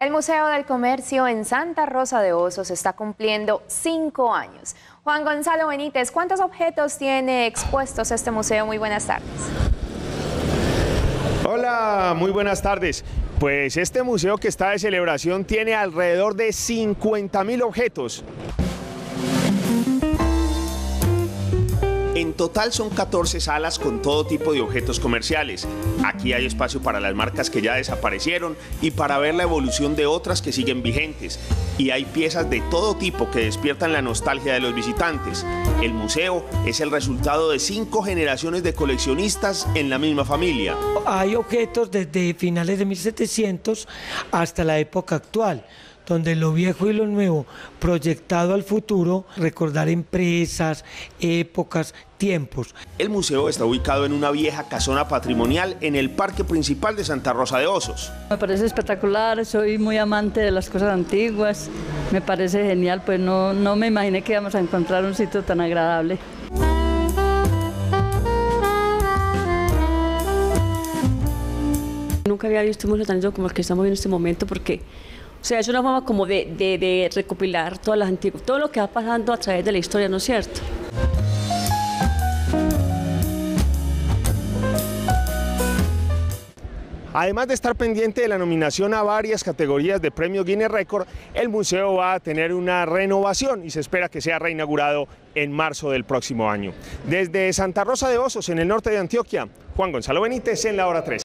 El Museo del Comercio en Santa Rosa de Osos está cumpliendo cinco años. Juan Gonzalo Benítez, ¿cuántos objetos tiene expuestos este museo? Muy buenas tardes. Hola, muy buenas tardes. Pues este museo que está de celebración tiene alrededor de 50 mil objetos. En total son 14 salas con todo tipo de objetos comerciales. Aquí hay espacio para las marcas que ya desaparecieron y para ver la evolución de otras que siguen vigentes. Y hay piezas de todo tipo que despiertan la nostalgia de los visitantes. El museo es el resultado de cinco generaciones de coleccionistas en la misma familia. Hay objetos desde finales de 1700 hasta la época actual donde lo viejo y lo nuevo proyectado al futuro, recordar empresas, épocas, tiempos. El museo está ubicado en una vieja casona patrimonial en el parque principal de Santa Rosa de Osos. Me parece espectacular, soy muy amante de las cosas antiguas, me parece genial, pues no, no me imaginé que íbamos a encontrar un sitio tan agradable. Nunca había visto un museo tan como el que estamos viendo en este momento porque o sea, es una forma como de, recopilar todas las antiguas, todo lo que va pasando a través de la historia, ¿no es cierto? Además de estar pendiente de la nominación a varias categorías de premio Guinness Record, el museo va a tener una renovación y se espera que sea reinaugurado en marzo del próximo año. Desde Santa Rosa de Osos, en el norte de Antioquia, Juan Gonzalo Benítez en la hora 3.